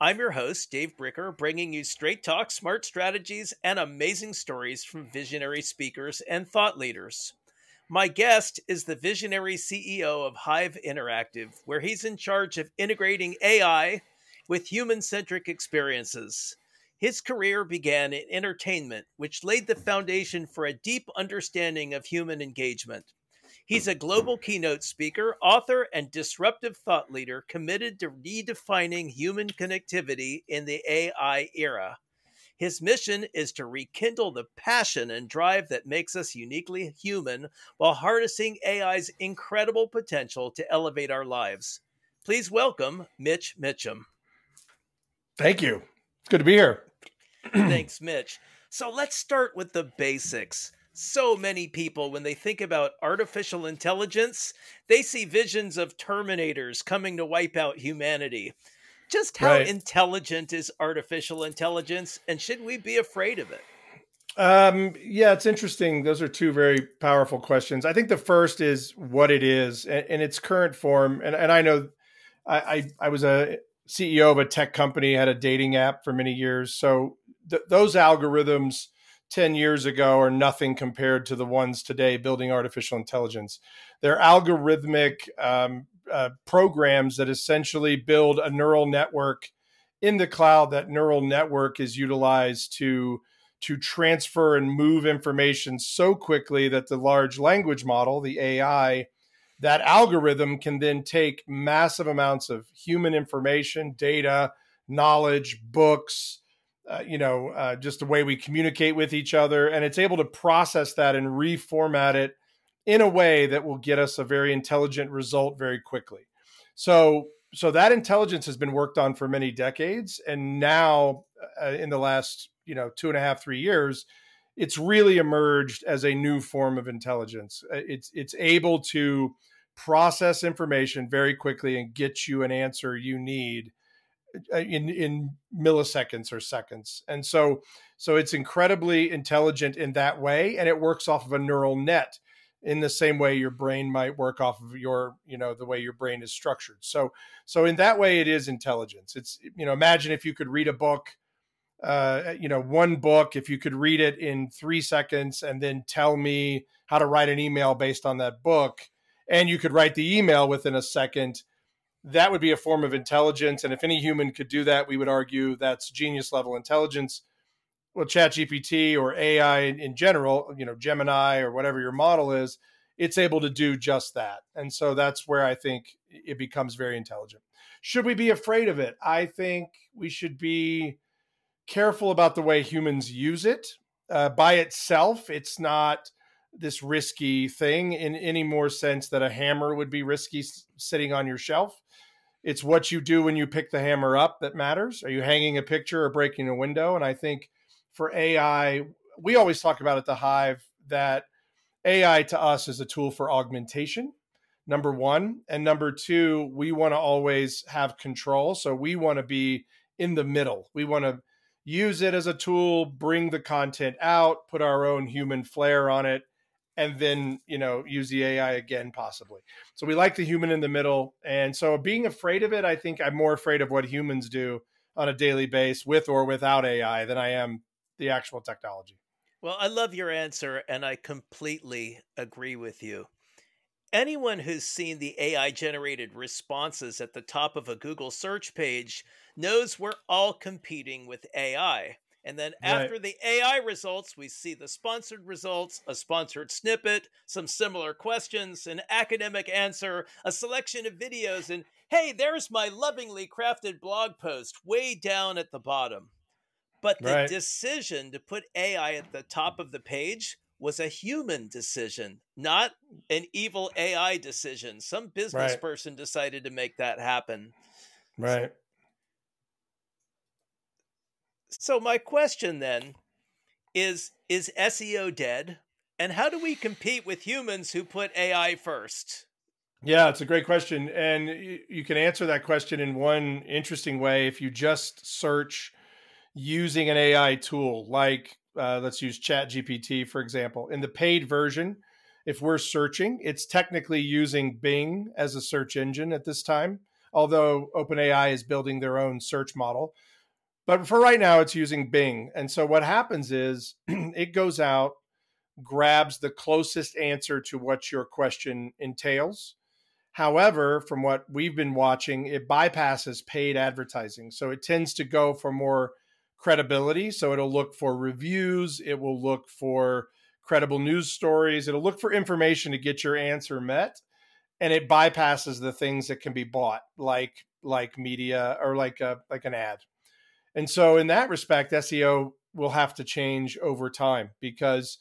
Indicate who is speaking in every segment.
Speaker 1: I'm your host, Dave Bricker, bringing you straight talk, smart strategies, and amazing stories from visionary speakers and thought leaders. My guest is the visionary CEO of Hive Interactive, where he's in charge of integrating AI with human centric experiences. His career began in entertainment, which laid the foundation for a deep understanding of human engagement. He's a global keynote speaker, author, and disruptive thought leader committed to redefining human connectivity in the AI era. His mission is to rekindle the passion and drive that makes us uniquely human while harnessing AI's incredible potential to elevate our lives. Please welcome Mitch Mitchem.
Speaker 2: Thank you. It's good to be here.
Speaker 1: Thanks, Mitch. So let's start with the basics so many people, when they think about artificial intelligence, they see visions of Terminators coming to wipe out humanity. Just how right. intelligent is artificial intelligence, and should we be afraid of it?
Speaker 2: Um, yeah, it's interesting. Those are two very powerful questions. I think the first is what it is in its current form. And, and I know I, I, I was a CEO of a tech company, had a dating app for many years. So th- those algorithms 10 years ago are nothing compared to the ones today building artificial intelligence. They're algorithmic um, uh, programs that essentially build a neural network in the cloud. That neural network is utilized to to transfer and move information so quickly that the large language model, the AI, that algorithm can then take massive amounts of human information, data, knowledge, books, uh, you know, uh, just the way we communicate with each other. And it's able to process that and reformat it in a way that will get us a very intelligent result very quickly. So, so that intelligence has been worked on for many decades. And now, uh, in the last, you know, two and a half, three years, it's really emerged as a new form of intelligence. Uh, it's, it's able to process information very quickly and get you an answer you need uh, in in milliseconds or seconds. And so so it's incredibly intelligent in that way and it works off of a neural net in the same way your brain might work off of your you know the way your brain is structured. So so in that way it is intelligence. It's you know imagine if you could read a book uh, you know one book if you could read it in three seconds and then tell me how to write an email based on that book and you could write the email within a second that would be a form of intelligence. And if any human could do that, we would argue that's genius level intelligence. Well, ChatGPT or AI in general, you know, Gemini or whatever your model is, it's able to do just that. And so that's where I think it becomes very intelligent. Should we be afraid of it? I think we should be careful about the way humans use it. Uh, by itself, it's not this risky thing in any more sense that a hammer would be risky sitting on your shelf. It's what you do when you pick the hammer up that matters. Are you hanging a picture or breaking a window? And I think for AI, we always talk about at the Hive that AI to us is a tool for augmentation, number one. And number two, we want to always have control. So we want to be in the middle. We want to use it as a tool, bring the content out, put our own human flair on it, and then you know use the AI again possibly. So we like the human in the middle, and so being afraid of it, I think I'm more afraid of what humans do on a daily base with or without AI than I am the actual technology.
Speaker 1: Well, I love your answer, and I completely agree with you. Anyone who's seen the AI generated responses at the top of a Google search page knows we're all competing with AI. And then after right. the AI results, we see the sponsored results, a sponsored snippet, some similar questions, an academic answer, a selection of videos, and hey, there's my lovingly crafted blog post way down at the bottom. But the right. decision to put AI at the top of the page was a human decision, not an evil AI decision. Some business right. person decided to make that happen.
Speaker 2: Right.
Speaker 1: So my question then is is SEO dead? And how do we compete with humans who put AI first?
Speaker 2: Yeah, it's a great question. And you can answer that question in one interesting way if you just search using an AI tool, like uh, let's use ChatGPT, for example. In the paid version, if we're searching, it's technically using Bing as a search engine at this time although OpenAI is building their own search model. But for right now, it's using Bing. And so what happens is it goes out, grabs the closest answer to what your question entails. However, from what we've been watching, it bypasses paid advertising. So it tends to go for more credibility. So it'll look for reviews, it will look for credible news stories, it'll look for information to get your answer met. And it bypasses the things that can be bought, like like media or like a like an ad. And so in that respect, SEO will have to change over time because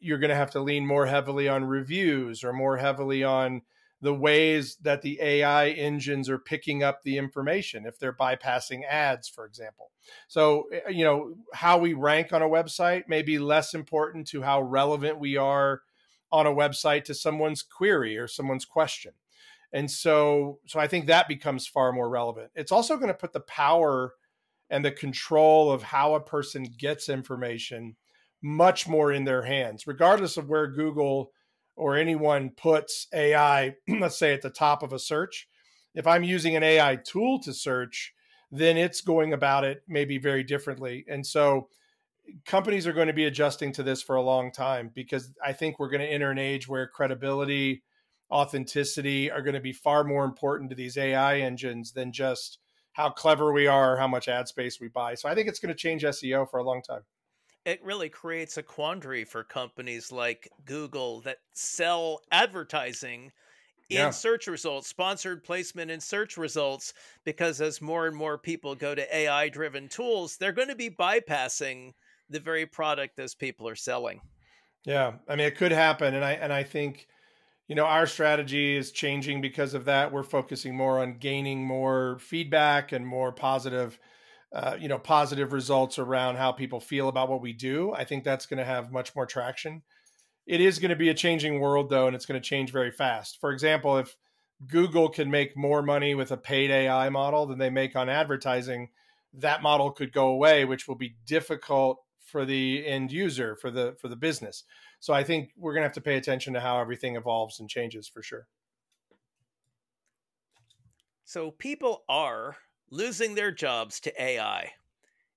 Speaker 2: you're going to have to lean more heavily on reviews or more heavily on the ways that the AI engines are picking up the information if they're bypassing ads, for example. So, eh, you know, how we rank on a website may be less important to how relevant we are on a website to someone's query or someone's question. And so, so I think that becomes far more relevant. It's also going to put the power and the control of how a person gets information much more in their hands, regardless of where Google or anyone puts AI, let's say at the top of a search. If I'm using an AI tool to search, then it's going about it maybe very differently. And so companies are going to be adjusting to this for a long time because I think we're going to enter an age where credibility, authenticity are going to be far more important to these AI engines than just how clever we are, how much ad space we buy. So I think it's going to change SEO for a long time
Speaker 1: it really creates a quandary for companies like Google that sell advertising in yeah. search results, sponsored placement in search results, because as more and more people go to AI driven tools, they're going to be bypassing the very product those people are selling.
Speaker 2: Yeah. I mean, it could happen. And I, and I think, you know, our strategy is changing because of that. We're focusing more on gaining more feedback and more positive uh, you know positive results around how people feel about what we do. I think that's going to have much more traction. It is going to be a changing world though and it's going to change very fast. For example if google can make more money with a paid ai model than they make on advertising that model could go away which will be difficult for the end user for the for the business so i think we're going to have to pay attention to how everything evolves and changes for sure
Speaker 1: so people are losing their jobs to AI.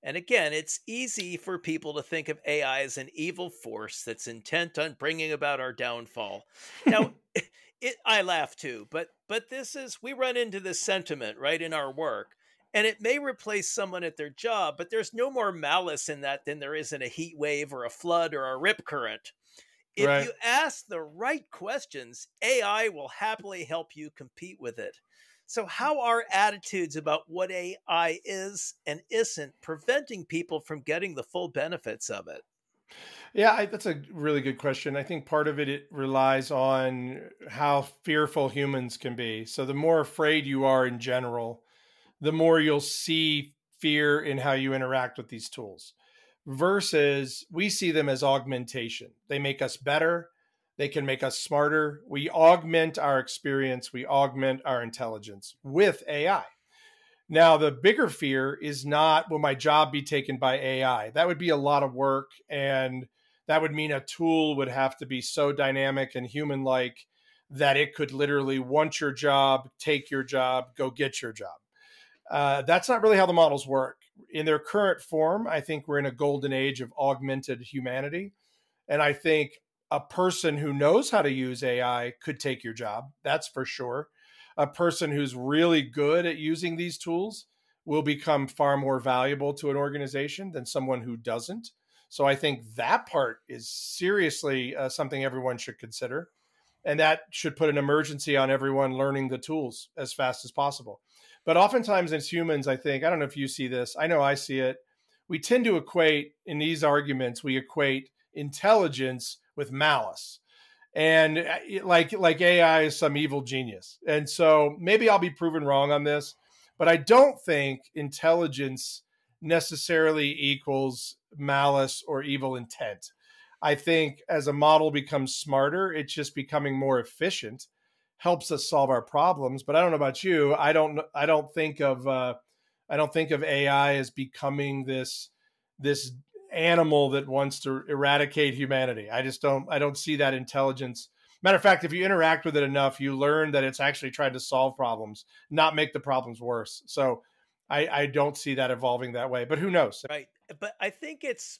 Speaker 1: And again, it's easy for people to think of AI as an evil force that's intent on bringing about our downfall. Now, it, I laugh too, but but this is we run into this sentiment right in our work, and it may replace someone at their job, but there's no more malice in that than there is in a heat wave or a flood or a rip current. If right. you ask the right questions, AI will happily help you compete with it. So, how are attitudes about what AI is and isn't preventing people from getting the full benefits of it?
Speaker 2: Yeah, I, that's a really good question. I think part of it, it relies on how fearful humans can be. So, the more afraid you are in general, the more you'll see fear in how you interact with these tools versus we see them as augmentation. They make us better, they can make us smarter. We augment our experience, we augment our intelligence with AI. Now, the bigger fear is not will my job be taken by AI? That would be a lot of work. And that would mean a tool would have to be so dynamic and human like that it could literally want your job, take your job, go get your job. Uh, that's not really how the models work. In their current form, I think we're in a golden age of augmented humanity. And I think a person who knows how to use AI could take your job. That's for sure. A person who's really good at using these tools will become far more valuable to an organization than someone who doesn't. So I think that part is seriously uh, something everyone should consider. And that should put an emergency on everyone learning the tools as fast as possible. But oftentimes, as humans, I think, I don't know if you see this, I know I see it. We tend to equate in these arguments, we equate intelligence with malice and uh, like like AI is some evil genius. And so maybe I'll be proven wrong on this, but I don't think intelligence necessarily equals malice or evil intent. I think as a model becomes smarter, it's just becoming more efficient, helps us solve our problems. But I don't know about you. I don't. I don't think of. Uh, I don't think of AI as becoming this this animal that wants to eradicate humanity. I just don't I don't see that intelligence Matter of fact, if you interact with it enough, you learn that it's actually trying to solve problems, not make the problems worse. So I, I don't see that evolving that way, but who knows?
Speaker 1: Right. But I think it's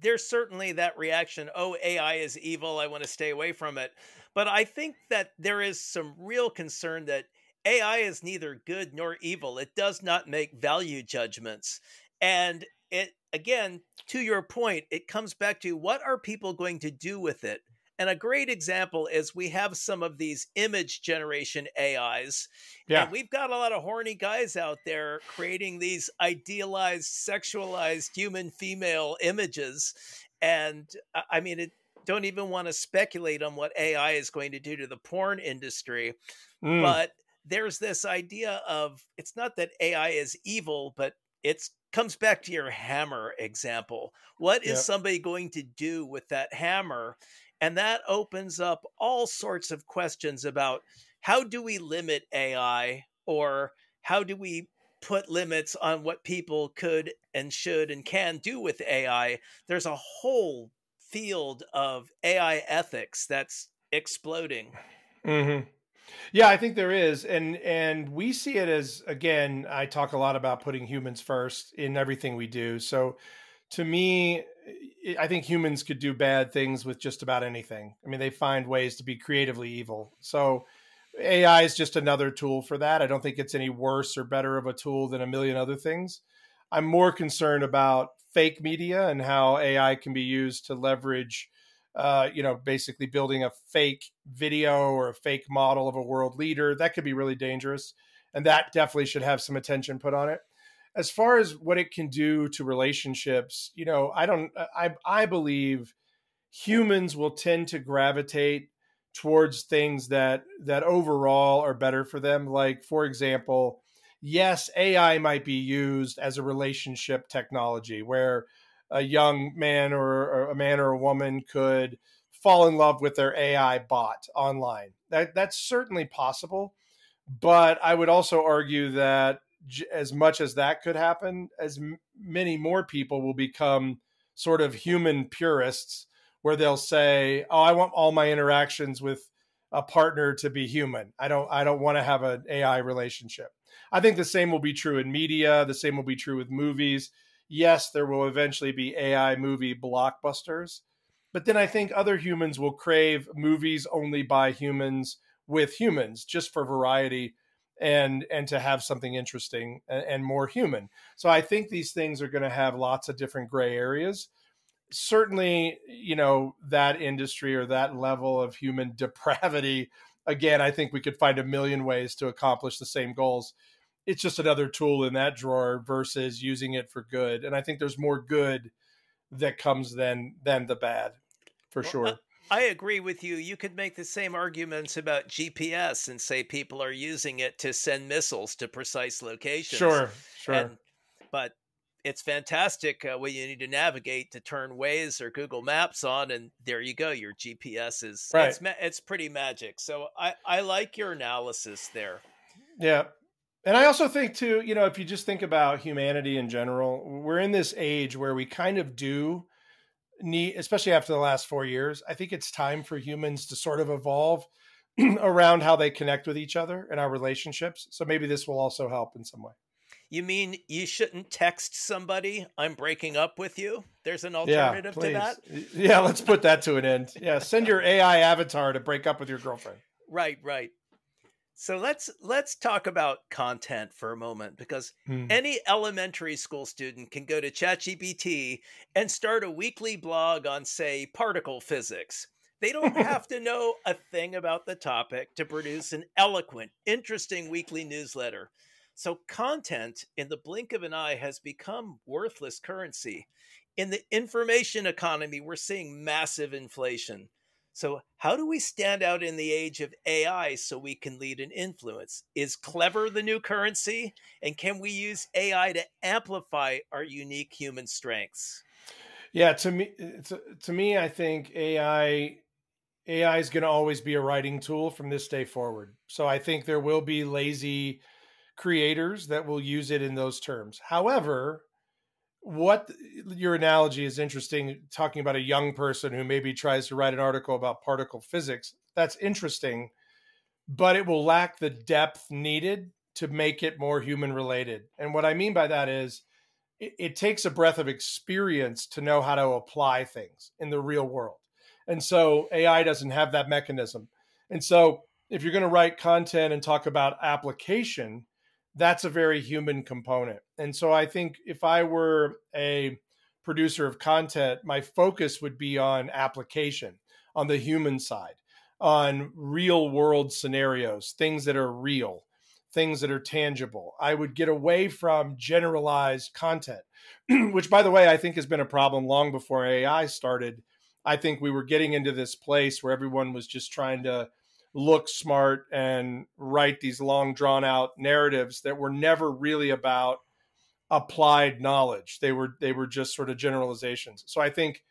Speaker 1: there's certainly that reaction oh ai is evil i want to stay away from it but i think that there is some real concern that ai is neither good nor evil it does not make value judgments and it again to your point it comes back to what are people going to do with it and a great example is we have some of these image generation AIs. Yeah. And we've got a lot of horny guys out there creating these idealized, sexualized human female images. And I mean, it, don't even want to speculate on what AI is going to do to the porn industry. Mm. But there's this idea of it's not that AI is evil, but it's comes back to your hammer example. What is yep. somebody going to do with that hammer? And that opens up all sorts of questions about how do we limit AI or how do we put limits on what people could and should and can do with AI? There's a whole field of AI ethics that's exploding.
Speaker 2: Mm-hmm. Yeah, I think there is, and and we see it as again. I talk a lot about putting humans first in everything we do. So, to me, I think humans could do bad things with just about anything. I mean, they find ways to be creatively evil. So AI is just another tool for that. I don't think it's any worse or better of a tool than a million other things. I'm more concerned about fake media and how AI can be used to leverage, uh, you know, basically building a fake video or a fake model of a world leader. That could be really dangerous. And that definitely should have some attention put on it as far as what it can do to relationships, you know, I don't I I believe humans will tend to gravitate towards things that that overall are better for them like for example yes ai might be used as a relationship technology where a young man or, or, a man or a woman could fall in love with their ai bot online that that's certainly possible but i would also argue that as much as that could happen, as m- many more people will become sort of human purists, where they'll say, "Oh, I want all my interactions with a partner to be human. I don't. I don't want to have an AI relationship." I think the same will be true in media. The same will be true with movies. Yes, there will eventually be AI movie blockbusters, but then I think other humans will crave movies only by humans with humans, just for variety and and to have something interesting and, and more human. So I think these things are going to have lots of different gray areas. Certainly, you know that industry or that level of human depravity. Again, I think we could find a million ways to accomplish the same goals. It's just another tool in that drawer versus using it for good. And I think there's more good that comes than than the bad, for well, sure. Uh,
Speaker 1: I agree with you. You could make the same arguments about GPS and say people are using it to send missiles to precise locations.
Speaker 2: Sure, sure. And,
Speaker 1: but it's fantastic uh, when you need to navigate to turn Waze or Google Maps on, and there you go. Your GPS is right. It's, it's pretty magic. So I I like your analysis there.
Speaker 2: Yeah, and I also think too. You know, if you just think about humanity in general, we're in this age where we kind of do need, especially after the last four years, I think it's time for humans to sort of evolve around how they connect with each other and our relationships. So maybe this will also help in some way.
Speaker 1: You mean you shouldn't text somebody, I'm breaking up with you? There's an alternative yeah, to that?
Speaker 2: Yeah, let's put that to an end. Yeah, send your AI avatar to break up with your girlfriend.
Speaker 1: Right, right. So let's let's talk about content for a moment because hmm. any elementary school student can go to ChatGPT and start a weekly blog on say particle physics. They don't have to know a thing about the topic to produce an eloquent, interesting weekly newsletter. So content in the blink of an eye has become worthless currency. In the information economy, we're seeing massive inflation. So, how do we stand out in the age of AI so we can lead and influence? Is clever the new currency? And can we use AI to amplify our unique human strengths?
Speaker 2: Yeah, to me, eh, to, to me, I think AI AI is going to always be a writing tool from this day forward. So I think there will be lazy creators that will use it in those terms. However, what your analogy is interesting talking about a young person who maybe tries to write an article about particle physics That's interesting, but it will lack the depth needed to make it more human related. And what I mean by that is it, it takes a breath of experience to know how to apply things in the real world. And so AI doesn't have that mechanism. And so if you're going to write content and talk about application, that's a very human component. And so I think if I were a producer of content, my focus would be on application, on the human side, on real world scenarios, things that are real, things that are tangible. I would get away from generalized content, which, by the way, I think has been a problem long before AI started. I think we were getting into this place where everyone was just trying to look smart and write these long drawn out narratives that were never really about applied knowledge. They were they were just sort of generalizations. So I think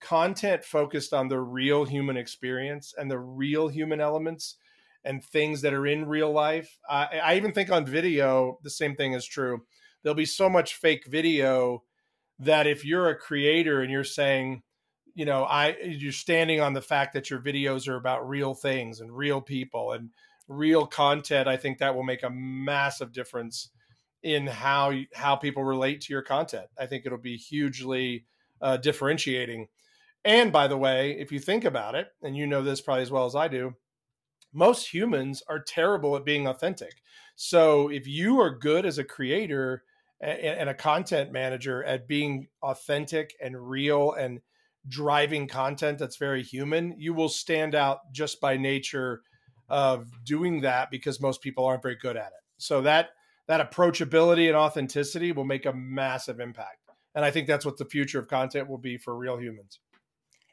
Speaker 2: content focused on the real human experience and the real human elements and things that are in real life. I, I even think on video the same thing is true. There'll be so much fake video that if you're a creator and you're saying you know i you're standing on the fact that your videos are about real things and real people and real content i think that will make a massive difference in how how people relate to your content. I think it'll be hugely uh, differentiating. And by the way if you think about it and you know this probably as well as i do most humans are terrible at being authentic. So if you are good as a creator and a content manager at being authentic and real and driving content that's very human, you will stand out just by nature of doing that because most people aren't very good at it. So that that approachability and authenticity will make a massive impact. And I think that's what the future of content will be for real humans.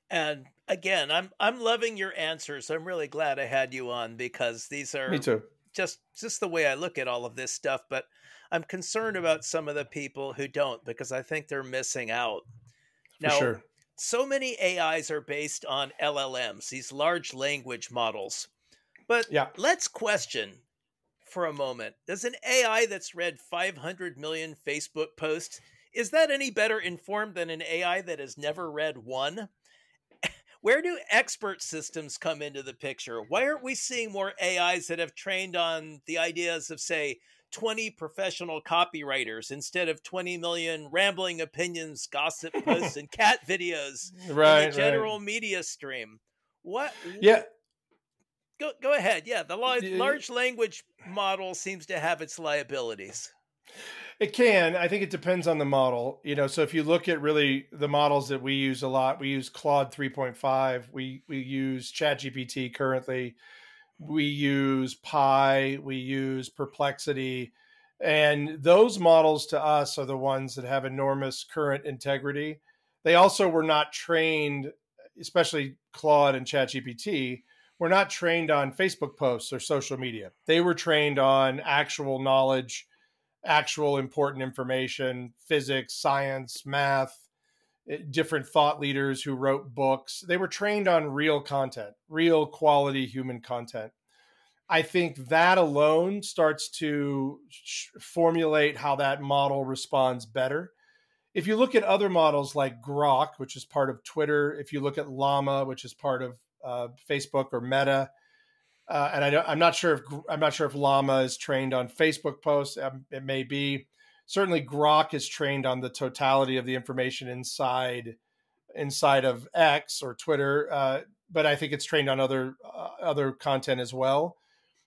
Speaker 1: And again, I'm I'm loving your answers. I'm really glad I had you on because these are
Speaker 2: Me too.
Speaker 1: just just the way I look at all of this stuff, but I'm concerned about some of the people who don't because I think they're missing out.
Speaker 2: Now, for sure
Speaker 1: so many AIs are based on LLMs, these large language models. But yeah. let's question for a moment. Does an AI that's read 500 million Facebook posts is that any better informed than an AI that has never read one? Where do expert systems come into the picture? Why aren't we seeing more AIs that have trained on the ideas of, say, 20 professional copywriters instead of 20 million rambling opinions, gossip posts, and cat videos
Speaker 2: right,
Speaker 1: in the general right. media stream. What?
Speaker 2: Yeah.
Speaker 1: Go, go ahead. Yeah, the large, large language model seems to have its liabilities.
Speaker 2: It can. I think it depends on the model. You know, so if you look at really the models that we use a lot, we use Claude 3.5, we we use ChatGPT currently we use Pi, we use Perplexity, and those models to us are the ones that have enormous current integrity. They also were not trained, especially Claude and ChatGPT, were not trained on Facebook posts or social media. They were trained on actual knowledge, actual important information, physics, science, math, different thought leaders who wrote books. They were trained on real content, real quality human content. I think that alone starts to formulate how that model responds better. If you look at other models like Grok, which is part of Twitter, if you look at Llama, which is part of uh, Facebook or Meta, uh, and I am not sure if I'm not sure if Llama is trained on Facebook posts. Um, it may be. Certainly, Grok is trained on the totality of the information inside inside of X or Twitter, uh, but I think it's trained on other uh, other content as well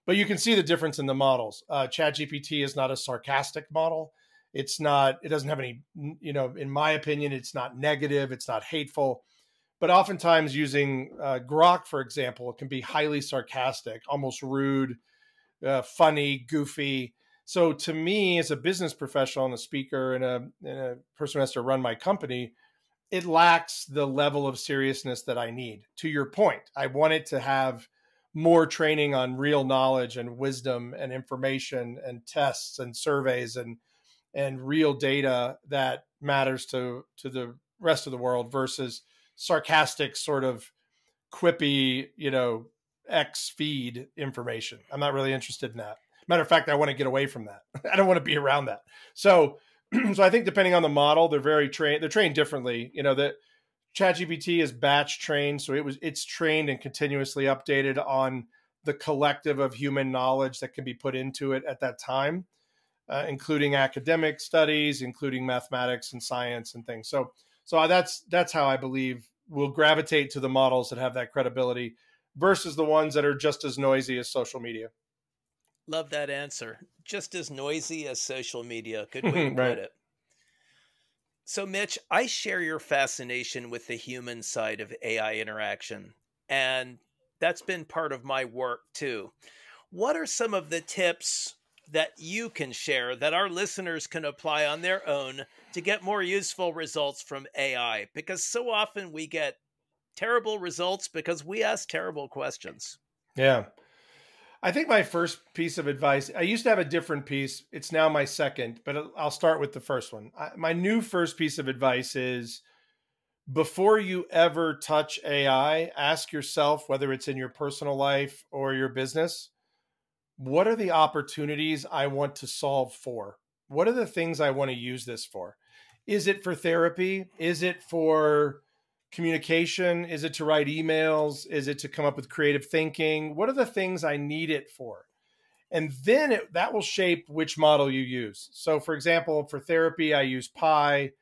Speaker 2: but you can see the difference in the models. Uh, ChatGPT is not a sarcastic model. It's not. It doesn't have any. You know, in my opinion, it's not negative. It's not hateful. But oftentimes, using uh, Grok, for example, can be highly sarcastic, almost rude, uh, funny, goofy. So, to me, as a business professional and a speaker and a, and a person who has to run my company, it lacks the level of seriousness that I need. To your point, I want it to have more training on real knowledge and wisdom and information and tests and surveys and and real data that matters to to the rest of the world versus sarcastic sort of quippy you know x feed information i'm not really interested in that matter of fact i want to get away from that i don't want to be around that so so i think depending on the model they're very trained they're trained differently you know that ChatGPT is batch trained, so it was it's trained and continuously updated on the collective of human knowledge that can be put into it at that time, uh, including academic studies, including mathematics and science and things. So, so that's that's how I believe we'll gravitate to the models that have that credibility versus the ones that are just as noisy as social media.
Speaker 1: Love that answer. Just as noisy as social media. Good way to right. put it. So, Mitch, I share your fascination with the human side of AI interaction, and that's been part of my work too. What are some of the tips that you can share that our listeners can apply on their own to get more useful results from AI? Because so often we get terrible results because we ask terrible questions.
Speaker 2: Yeah. I think my first piece of advice, I used to have a different piece. It's now my second, but I'll start with the first one. I, my new first piece of advice is before you ever touch AI, ask yourself whether it's in your personal life or your business, what are the opportunities I want to solve for? What are the things I want to use this for? Is it for therapy? Is it for communication? Is it to write emails? Is it to come up with creative thinking? What are the things I need it for? And then it, that will shape which model you use. So, for example, for therapy, I use Pi.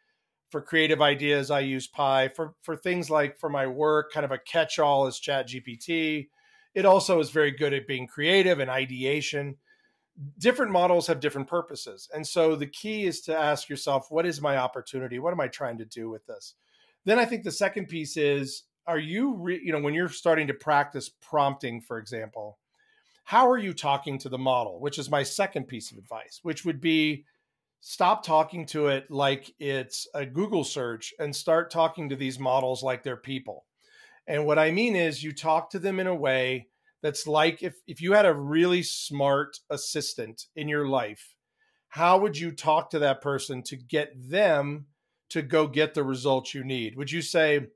Speaker 2: For creative ideas, I use Pi. For for things like for my work, kind of a catch-all is Chat GPT. It also is very good at being creative and ideation. Different models have different purposes. And so the key is to ask yourself, what is my opportunity? What am I trying to do with this? Then I think the second piece is are you re- you know when you're starting to practice prompting for example how are you talking to the model? Which is my second piece of advice which would be stop talking to it like it's a google search and start talking to these models like they're people. And what i mean is you talk to them in a way that's like if if you had a really smart assistant in your life how would you talk to that person to get them to go get the results you need? Would you say,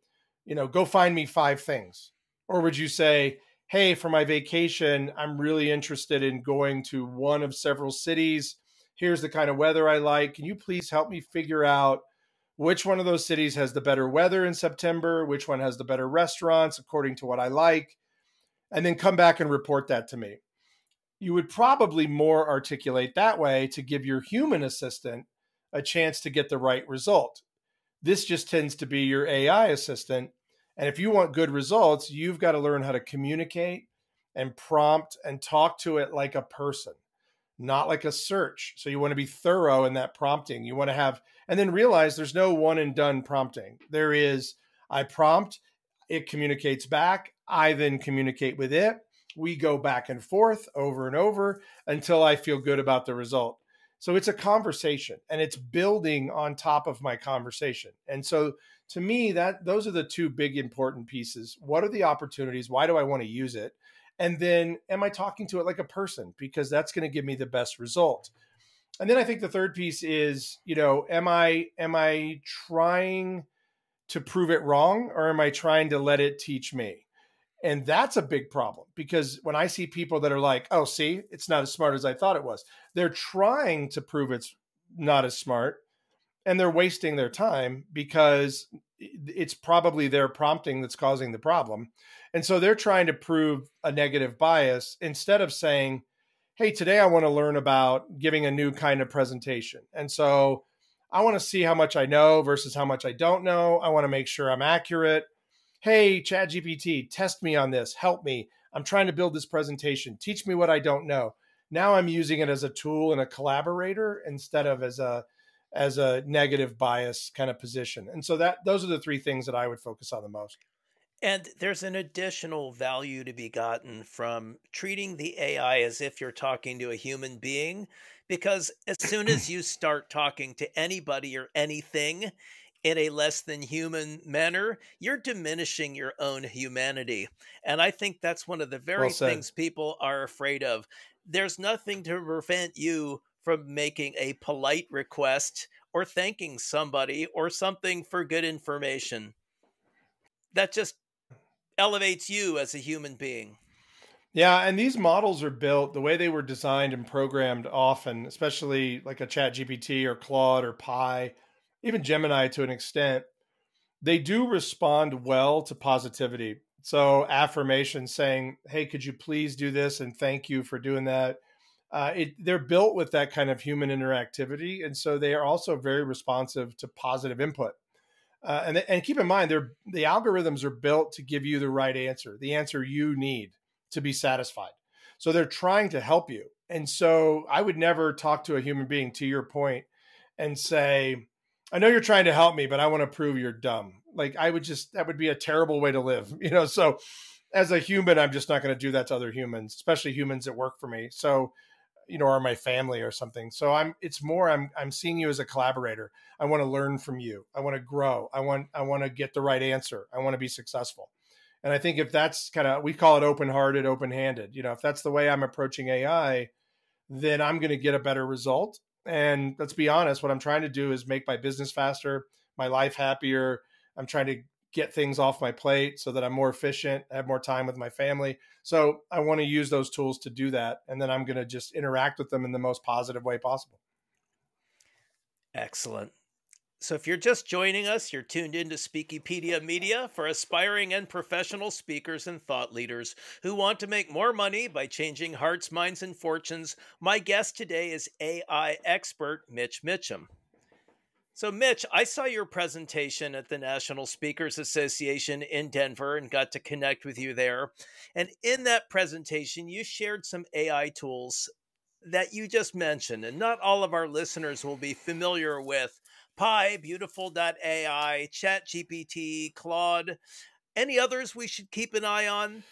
Speaker 2: you know, go find me five things? Or would you say, hey, for my vacation, I'm really interested in going to one of several cities. Here's the kind of weather I like. Can you please help me figure out which one of those cities has the better weather in September? Which one has the better restaurants according to what I like? And then come back and report that to me. You would probably more articulate that way to give your human assistant a chance to get the right result. This just tends to be your AI assistant. And if you want good results, you've got to learn how to communicate and prompt and talk to it like a person, not like a search. So you want to be thorough in that prompting. You want to have, and then realize there's no one and done prompting. There is, I prompt, it communicates back. I then communicate with it. We go back and forth over and over until I feel good about the result. So it's a conversation and it's building on top of my conversation. And so to me that those are the two big important pieces. What are the opportunities? Why do I want to use it? And then am I talking to it like a person because that's going to give me the best result. And then I think the third piece is, you know, am I am I trying to prove it wrong or am I trying to let it teach me? And that's a big problem because when I see people that are like, oh, see, it's not as smart as I thought it was, they're trying to prove it's not as smart and they're wasting their time because it's probably their prompting that's causing the problem. And so they're trying to prove a negative bias instead of saying, hey, today I want to learn about giving a new kind of presentation. And so I want to see how much I know versus how much I don't know. I want to make sure I'm accurate hey, Chat GPT, test me on this, help me. I'm trying to build this presentation. Teach me what I don't know. Now I'm using it as a tool and a collaborator instead of as a as a negative bias kind of position. And so that those are the three things that I would focus on the most.
Speaker 1: And there's an additional value to be gotten from treating the AI as if you're talking to a human being because as soon as you start talking to anybody or anything, in a less than human manner, you're diminishing your own humanity. And I think that's one of the very well things people are afraid of. There's nothing to prevent you from making a polite request or thanking somebody or something for good information. That just elevates you as a human being.
Speaker 2: Yeah, and these models are built the way they were designed and programmed often, especially like a Chat GPT or Claude or Pi even Gemini to an extent, they do respond well to positivity. So affirmations saying, "Hey, could you please do this?" and "Thank you for doing that." Uh, it, they're built with that kind of human interactivity, and so they are also very responsive to positive input. Uh, and and keep in mind, they're the algorithms are built to give you the right answer, the answer you need to be satisfied. So they're trying to help you. And so I would never talk to a human being, to your point, and say, I know you're trying to help me, but I want to prove you're dumb. Like I would just that would be a terrible way to live, you know. So as a human, I'm just not going to do that to other humans, especially humans that work for me. So you know, or my family or something. So I'm it's more I'm I'm seeing you as a collaborator. I want to learn from you. I want to grow. I want I want to get the right answer. I want to be successful. And I think if that's kind of we call it open-hearted, open-handed. You know, if that's the way I'm approaching AI, then I'm going to get a better result and let's be honest, what I'm trying to do is make my business faster, my life happier. I'm trying to get things off my plate so that I'm more efficient, have more time with my family. So I want to use those tools to do that. And then I'm going to just interact with them in the most positive way possible.
Speaker 1: Excellent. So, if you're just joining us, you're tuned into Speakipedia Media for aspiring and professional speakers and thought leaders who want to make more money by changing hearts, minds, and fortunes. My guest today is AI expert Mitch Mitchem. So, Mitch, I saw your presentation at the National Speakers Association in Denver and got to connect with you there. And in that presentation, you shared some AI tools that you just mentioned, and not all of our listeners will be familiar with. Pi, Beautiful.ai, ChatGPT, Claude. Any others we should keep an eye on?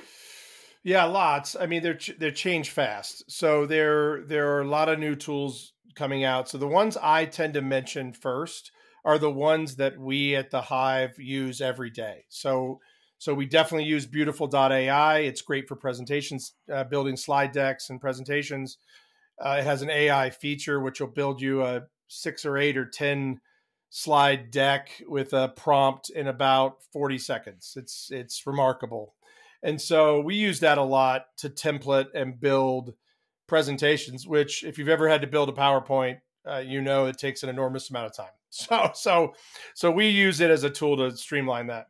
Speaker 2: Yeah, lots. I mean, they're they're change fast. So there there are a lot of new tools coming out. So the ones I tend to mention first are the ones that we at the Hive use every day. So so we definitely use Beautiful.ai. It's great for presentations, uh, building slide decks and presentations. Uh, it has an AI feature which will build you a six or eight or ten slide deck with a prompt in about 40 seconds. It's it's remarkable. And so we use that a lot to template and build presentations, which if you've ever had to build a PowerPoint, uh, you know it takes an enormous amount of time. So so so we use it as a tool to streamline that.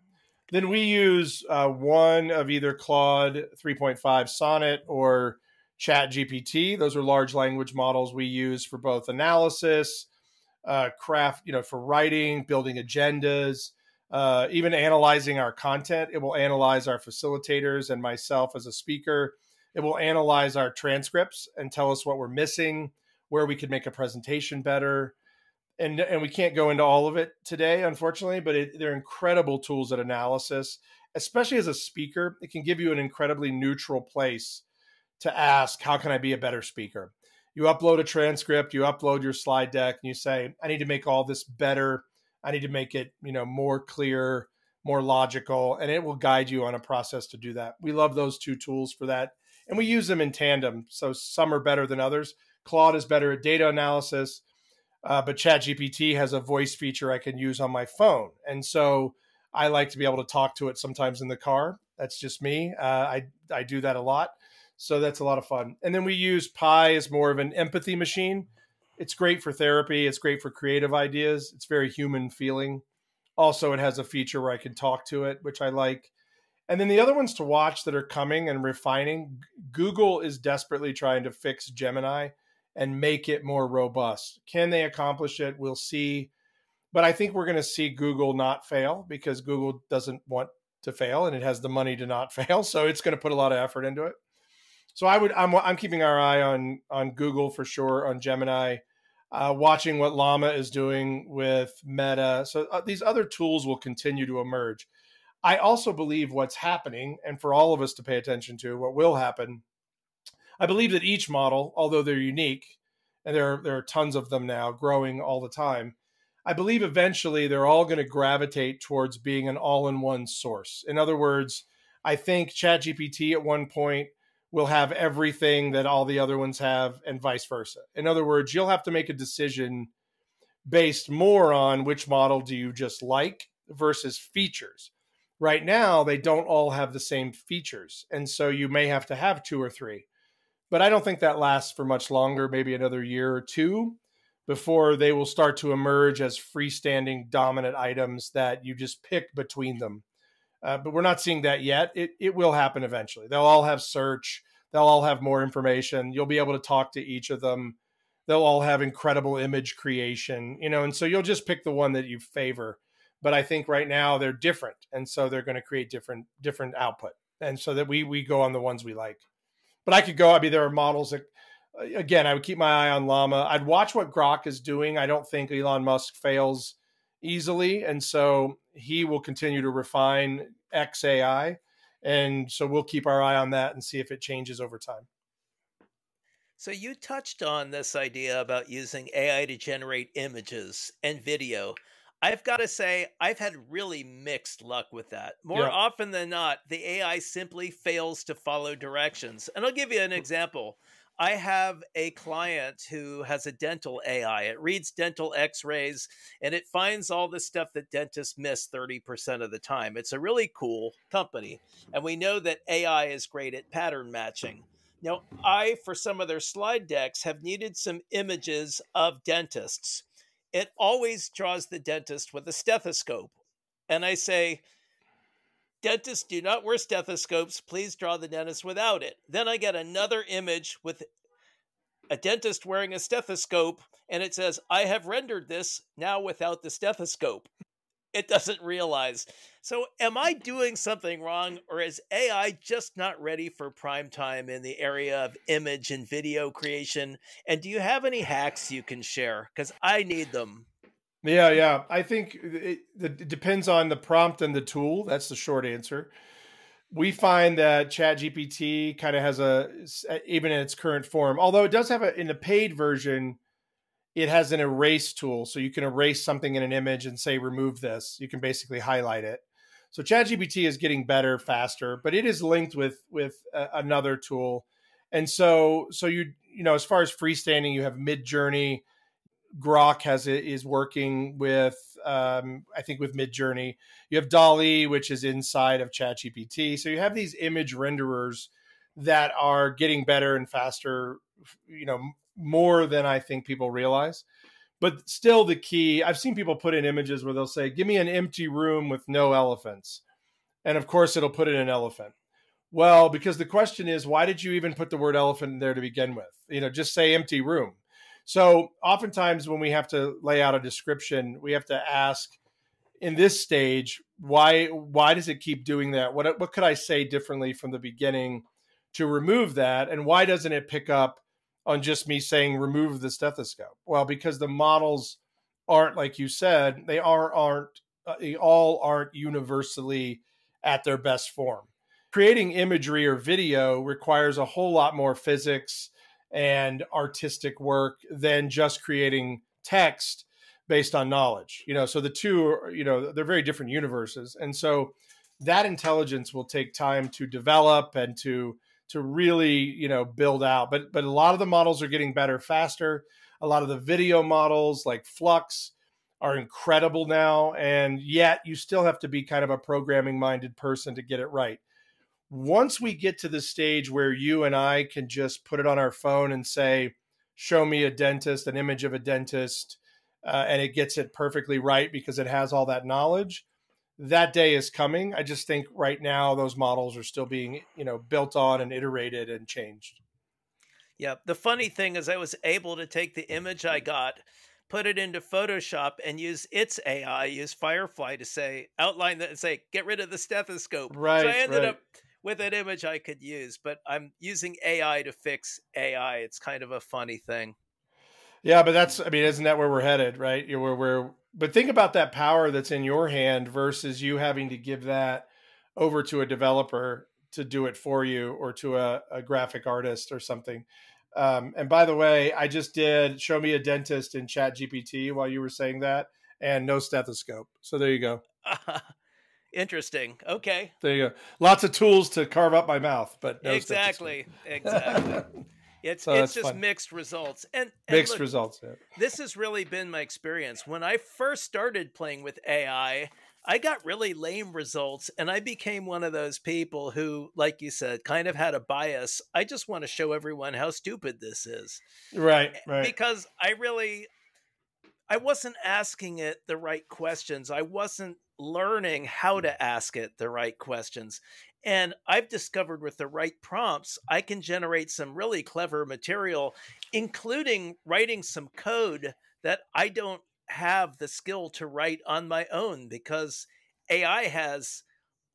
Speaker 2: Then we use uh, one of either Claude 3.5 Sonnet or Chat GPT. Those are large language models we use for both analysis, uh, craft, you know, for writing, building agendas, uh, even analyzing our content. It will analyze our facilitators and myself as a speaker. It will analyze our transcripts and tell us what we're missing, where we could make a presentation better. And, and we can't go into all of it today, unfortunately, but it, they're incredible tools at analysis, especially as a speaker. It can give you an incredibly neutral place to ask, How can I be a better speaker? You upload a transcript, you upload your slide deck, and you say, I need to make all this better. I need to make it, you know, more clear, more logical, and it will guide you on a process to do that. We love those two tools for that. And we use them in tandem. So some are better than others. Claude is better at data analysis, uh, but ChatGPT has a voice feature I can use on my phone. And so I like to be able to talk to it sometimes in the car. That's just me. Uh, I, I do that a lot. So that's a lot of fun. And then we use Pi as more of an empathy machine. It's great for therapy. It's great for creative ideas. It's very human feeling. Also, it has a feature where I can talk to it, which I like. And then the other ones to watch that are coming and refining Google is desperately trying to fix Gemini and make it more robust. Can they accomplish it? We'll see. But I think we're going to see Google not fail because Google doesn't want to fail and it has the money to not fail. So it's going to put a lot of effort into it so I would I'm I'm keeping our eye on on Google for sure on Gemini, uh, watching what Llama is doing with Meta. So uh, these other tools will continue to emerge. I also believe what's happening, and for all of us to pay attention to what will happen. I believe that each model, although they're unique, and there are, there are tons of them now growing all the time. I believe eventually they're all going to gravitate towards being an all-in-one source. In other words, I think ChatGPT at one point will have everything that all the other ones have and vice versa. In other words, you'll have to make a decision based more on which model do you just like versus features. Right now, they don't all have the same features. And so you may have to have two or three. But I don't think that lasts for much longer, maybe another year or two. before they will start to emerge as freestanding dominant items that you just pick between them. Uh, but we're not seeing that yet. It, it will happen eventually. They'll all have search, they'll all have more information. You'll be able to talk to each of them. They'll all have incredible image creation, you know, and so you'll just pick the one that you favor. But I think right now they're different, and so they're going to create different different output, and so that we we go on the ones we like. But I could go. I mean, there are models that again, I would keep my eye on Llama. I'd watch what Grok is doing. I don't think Elon Musk fails easily, and so he will continue to refine XAI, and so we'll keep our eye on that and see if it changes over time.
Speaker 1: So you touched on this idea about using AI to generate images and video. I've got to say, I've had really mixed luck with that. More yeah. often than not, the AI simply fails to follow directions. And I'll give you an example. I have a client who has a dental AI. It reads dental x rays and it finds all the stuff that dentists miss 30% of the time. It's a really cool company. And we know that AI is great at pattern matching. Now, I, for some of their slide decks, have needed some images of dentists. It always draws the dentist with a stethoscope. And I say, Dentists do not wear stethoscopes. Please draw the dentist without it. Then I get another image with a dentist wearing a stethoscope, and it says, I have rendered this now without the stethoscope. It doesn't realize. So, am I doing something wrong, or is AI just not ready for prime time in the area of image and video creation? And do you have any hacks you can share? Because I need them.
Speaker 2: Yeah, yeah. I think it, it, depends on the prompt and the tool. That's the short answer. We find that ChatGPT kind of has a, even in its current form, although it does have a, in the paid version, it has an erase tool. So you can erase something in an image and say, remove this. You can basically highlight it. So ChatGPT is getting better, faster, but it is linked with, with a, another tool. And so, so you, you know, as far as freestanding, you have Midjourney, Grok has is working with um, I think with Midjourney. You have DALL-E, which is inside of ChatGPT. So you have these image renderers that are getting better and faster. You know more than I think people realize. But still, the key I've seen people put in images where they'll say, "Give me an empty room with no elephants," and of course, it'll put in an elephant. Well, because the question is, why did you even put the word elephant there to begin with? You know, just say empty room so oftentimes when we have to lay out a description, we have to ask in this stage, why why does it keep doing that? What what could I say differently from the beginning to remove that? And why doesn't it pick up on just me saying remove the stethoscope? Well, because the models aren't like you said, they are aren't uh, they all aren't universally at their best form. Creating imagery or video requires a whole lot more physics and artistic work than just creating text based on knowledge you know? So the two are, you know they're very different universes. And so that intelligence will take time to develop and to to really you know build out. But but a lot of the models are getting better faster. A lot of the video models like flux are incredible now. And yet you still have to be kind of a programming minded person to get it right once we get to the stage where you and I can just put it on our phone and say, show me a dentist, an image of a dentist, uh, and it gets it perfectly right because it has all that knowledge, that day is coming. I just think right now those models are still being, you know, built on and iterated and changed.
Speaker 1: Yeah. The funny thing is, I was able to take the image I got, put it into Photoshop, and use its AI, use Firefly to say, outline that and say, get rid of the stethoscope.
Speaker 2: Right.
Speaker 1: So I ended
Speaker 2: right.
Speaker 1: up with an image I could use, but I'm using AI to fix AI. It's kind of a funny thing.
Speaker 2: Yeah, but that's I mean, isn't that where we're headed, right? Where we're but think about that power that's in your hand versus you having to give that over to a developer to do it for you or to a, a graphic artist or something. Um, and by the way, I just did show me a dentist in Chat GPT while you were saying that, and no stethoscope. So there you go.
Speaker 1: Interesting. Okay.
Speaker 2: There you go. Lots of tools to carve up my mouth, but no
Speaker 1: exactly, exactly. It's so it's just fun. mixed results and, and
Speaker 2: mixed
Speaker 1: look,
Speaker 2: results. Yeah.
Speaker 1: This has really been my experience. When I first started playing with AI, I got really lame results, and I became one of those people who, like you said, kind of had a bias. I just want to show everyone how stupid this is.
Speaker 2: Right. Right.
Speaker 1: Because I really I wasn't asking it the right questions. I wasn't learning how to ask it the right questions. And I've discovered with the right prompts, I can generate some really clever material, including writing some code that I don't have the skill to write on my own because AI has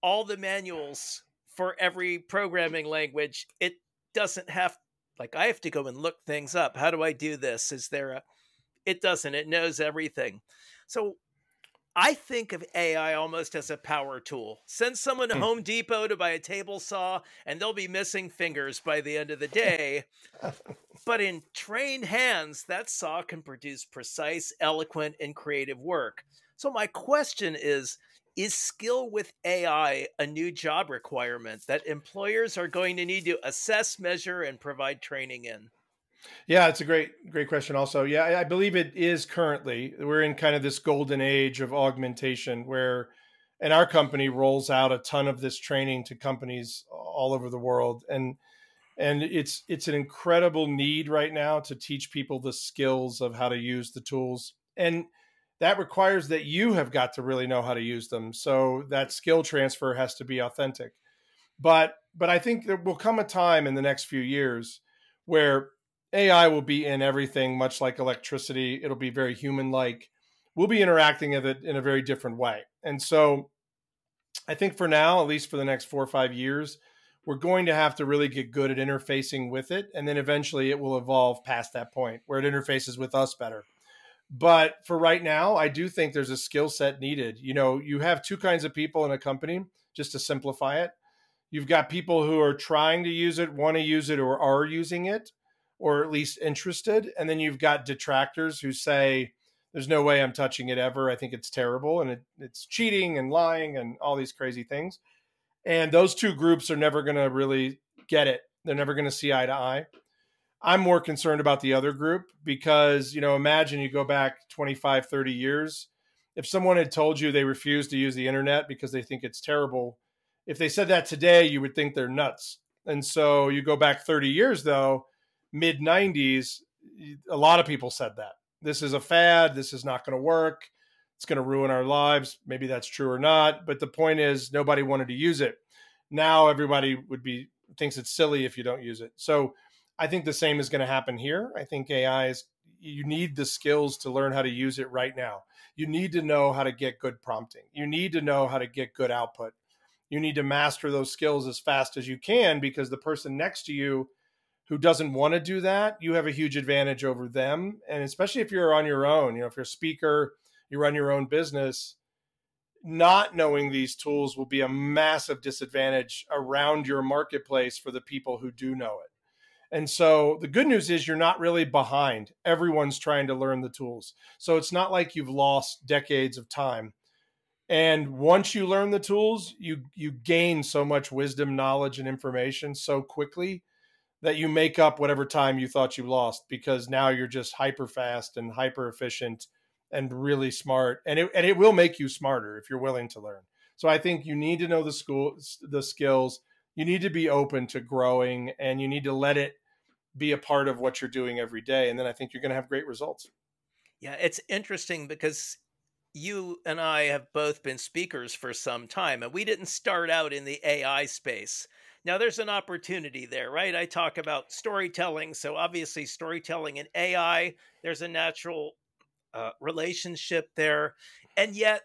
Speaker 1: all the manuals for every programming language. It doesn't have, like, I have to go and look things up. How do I do this? Is there a, it doesn't, it knows everything. So I think of AI almost as a power tool. Send someone to hmm. Home Depot to buy a table saw, and they'll be missing fingers by the end of the day. but in trained hands, that saw can produce precise, eloquent, and creative work. So, my question is Is skill with AI a new job requirement that employers are going to need to assess, measure, and provide training in?
Speaker 2: Yeah, it's a great, great question. Also, yeah, I believe it is currently. We're in kind of this golden age of augmentation where, and our company rolls out a ton of this training to companies all over the world, and and it's it's an incredible need right now to teach people the skills of how to use the tools, and that requires that you have got to really know how to use them. So that skill transfer has to be authentic. But but I think there will come a time in the next few years where AI will be in everything, much like electricity. It'll be very human like. We'll be interacting with it in a very different way. And so I think for now, at least for the next four or five years, we're going to have to really get good at interfacing with it. And then eventually it will evolve past that point where it interfaces with us better. But for right now, I do think there's a skill set needed. You know, you have two kinds of people in a company, just to simplify it. You've got people who are trying to use it, want to use it, or are using it or at least interested. And then you've got detractors who say, there's no way I'm touching it ever. I think it's terrible and it, it's cheating and lying and all these crazy things. And those two groups are never going to really get it. They're never going to see eye to eye. I'm more concerned about the other group because, you know, imagine you go back 25, 30 years. If someone had told you they refuse to use the internet because they think it's terrible, if they said that today, you would think they're nuts. And so you go back 30 years, though, mid 90s, a lot of people said that. This is a fad. This is not going to work. It's going to ruin our lives. Maybe that's true or not. But the point is, nobody wanted to use it. Now everybody would be thinks it's silly if you don't use it. So I think the same is going to happen here. I think AI is you need the skills to learn how to use it right now. You need to know how to get good prompting. You need to know how to get good output. You need to master those skills as fast as you can because the person next to you who doesn't want to do that, you have a huge advantage over them. And especially if you're on your own, you know, if you're a speaker, you run your own business, not knowing these tools will be a massive disadvantage around your marketplace for the people who do know it. And so the good news is you're not really behind. Everyone's trying to learn the tools. So it's not like you've lost decades of time. And once you learn the tools, you you gain so much wisdom, knowledge and information so quickly that you make up whatever time you thought you lost because now you're just hyper fast and hyper efficient and really smart. And it, and it will make you smarter if you're willing to learn. So i think you need to know the school the skills. You need to be open to growing and you need to let it be a part of what you're doing every day. And then i think you're going to have great results.
Speaker 1: Yeah it's interesting because you and i have both been speakers for some time and we didn't start out in the ai space now, there's an opportunity there, right? I talk about storytelling. So, obviously, storytelling and AI, there's a natural uh, relationship there. And yet,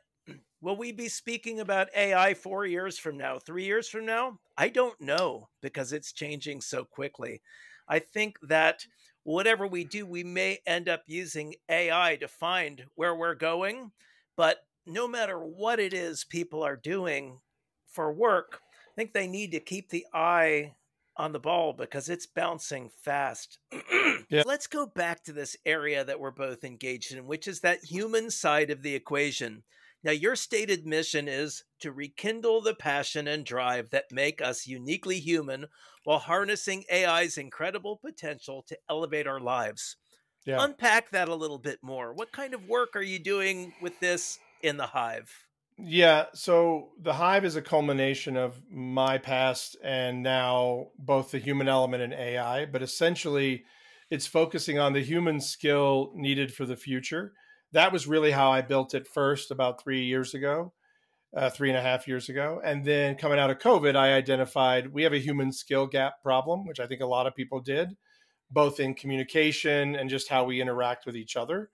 Speaker 1: will we be speaking about AI four years from now, three years from now? I don't know because it's changing so quickly. I think that whatever we do, we may end up using AI to find where we're going. But no matter what it is people are doing for work, think they need to keep the eye on the ball because it's bouncing fast. yeah. Let's go back to this area that we're both engaged in, which is that human side of the equation. Now, your stated mission is to rekindle the passion and drive that make us uniquely human while harnessing AI's incredible potential to elevate our lives. Yeah. Unpack that a little bit more. What kind of work are you doing with this in the hive?
Speaker 2: Yeah, so the hive is a culmination of my past and now both the human element and AI, but essentially it's focusing on the human skill needed for the future that was really how I built it first about three years ago, uh, three and a half years ago. And then coming out of COVID, I identified we have a human skill gap problem, which I think a lot of people did, both in communication and just how we interact with each other.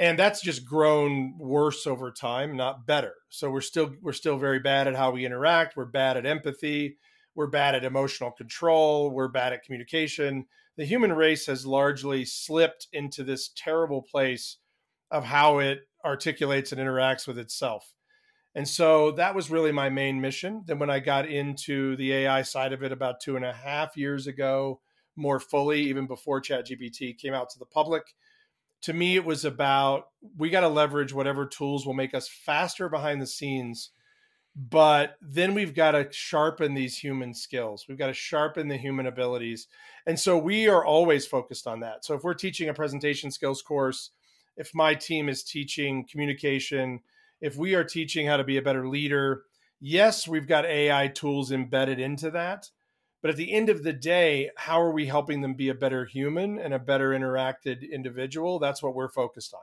Speaker 2: And that's just grown worse over time, not better. So we're still we're still very bad at how we interact. We're bad at empathy. We're bad at emotional control. We're bad at communication. The human race has largely slipped into this terrible place of how it articulates and interacts with itself. And so that was really my main mission. Then when I got into the AI side of it about two and a half years ago, more fully, even before ChatGPT came out to the public, to me it was about we got to leverage whatever tools will make us faster behind the scenes but then we've got to sharpen these human skills we've got to sharpen the human abilities and so we are always focused on that so if we're teaching a presentation skills course if my team is teaching communication, if we are teaching how to be a better leader, yes, we've got AI tools embedded into that. But at the end of the day, how are we helping them be a better human and a better interacted individual? That's what we're focused on.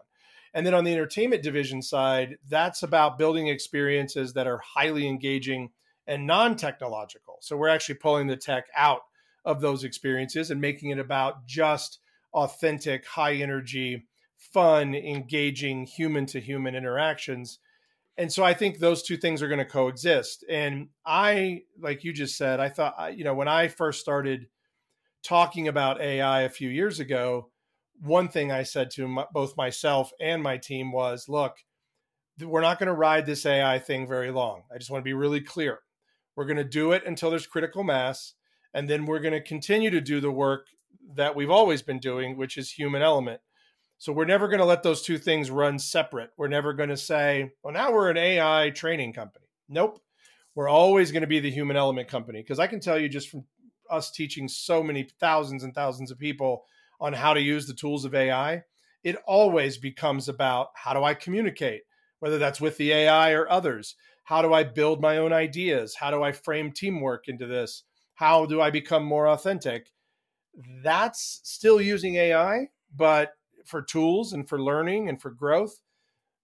Speaker 2: And then on the entertainment division side, that's about building experiences that are highly engaging and non technological. So we're actually pulling the tech out of those experiences and making it about just authentic, high energy fun, engaging human to human interactions. And so I think those two things are going to coexist. And I, like you just said, I thought, you know, when I first started talking about AI a few years ago, one thing I said to my, both myself and my team was, look, we're not going to ride this AI thing very long. I just want to be really clear. We're going to do it until there's critical mass. And then we're going to continue to do the work that we've always been doing, which is human element. So we're never going to let those two things run separate. We're never going to say, well, now we're an AI training company. Nope. We're always going to be the human element company. Because I can tell you just from us teaching so many thousands and thousands of people on how to use the tools of AI, it always becomes about how do I communicate, whether that's with the AI or others? How do I build my own ideas? How do I frame teamwork into this? How do I become more authentic? That's still using AI, but for tools and for learning and for growth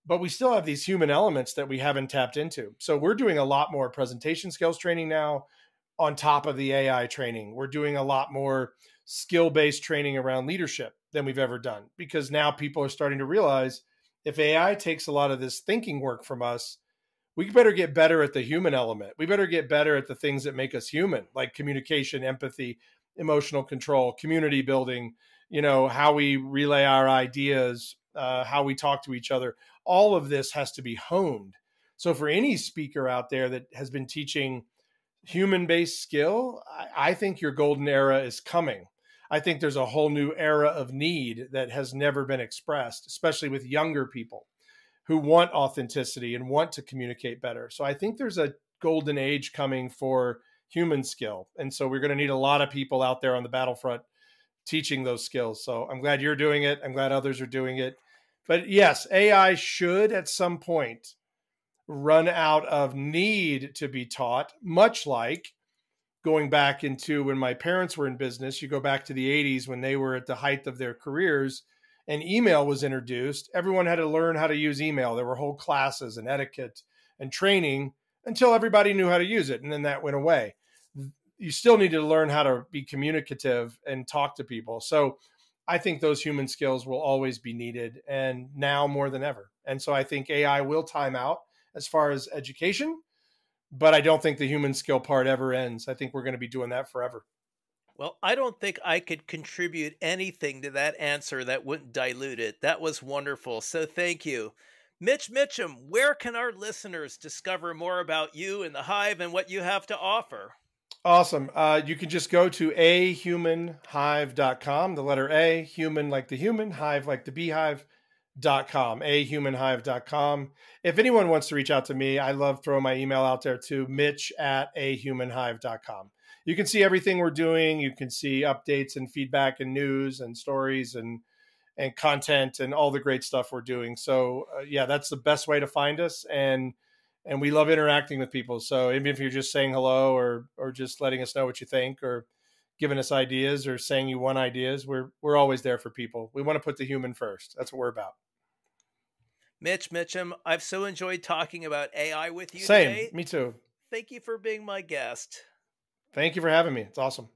Speaker 2: but we still have these human elements that we haven't tapped into. So we're doing a lot more presentation skills training now on top of the ai training. We're doing a lot more skill based training around leadership than we've ever done because now people are starting to realize if ai takes a lot of this thinking work from us we better get better at the human element. We better get better at the things that make us human like communication empathy emotional control community building you know how we relay our ideas uh, how we talk to each other all of this has to be honed. So for any speaker out there that has been teaching human based skill I, I think your golden era is coming. I think there's a whole new era of need that has never been expressed especially with younger people who want authenticity and want to communicate better. So i think there's a golden age coming for human skill. And so we're going to need a lot of people out there on the battlefront teaching those skills. So I'm glad you're doing it. I'm glad others are doing it. But yes, AI should at some point run out of need to be taught, much like going back into when my parents were in business. You go back to the 80s when they were at the height of their careers and email was introduced. Everyone had to learn how to use email. There were whole classes and etiquette and training until everybody knew how to use it. And then that went away you still need to learn how to be communicative and talk to people. So I think those human skills will always be needed and now more than ever. And so I think AI will time out as far as education, but I don't think the human skill part ever ends. I think we're going to be doing that forever.
Speaker 1: Well, I don't think I could contribute anything to that answer that wouldn't dilute it. That was wonderful. So thank you. Mitch Mitchem, where can our listeners discover more about you and the Hive and what you have to offer?
Speaker 2: Awesome. Uh, you can just go to ahumanhive.com, the letter A, human like the human, hive like the beehive. Dot com, ahumanhive.com. If anyone wants to reach out to me, I love throwing my email out there to mitch at ahumanhive.com. You can see everything we're doing. You can see updates and feedback and news and stories and and content and all the great stuff we're doing. So uh, yeah, that's the best way to find us. And and we love interacting with people. So even if you're just saying hello or or just letting us know what you think or giving us ideas or saying you want ideas, we're we're always there for people. We want to put the human first. That's what we're about.
Speaker 1: Mitch Mitchem, I've so enjoyed talking about AI with you
Speaker 2: Same.
Speaker 1: today.
Speaker 2: Me too.
Speaker 1: Thank you for being my guest.
Speaker 2: Thank you for having me. It's awesome.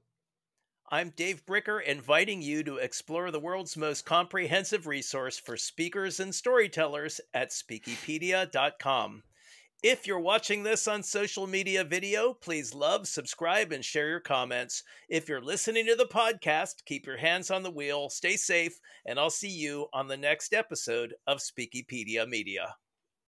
Speaker 1: I'm Dave Bricker, inviting you to explore the world's most comprehensive resource for speakers and storytellers at speakipedia.com. If you're watching this on social media video, please love, subscribe, and share your comments. If you're listening to the podcast, keep your hands on the wheel, stay safe, and I'll see you on the next episode of Speakipedia Media.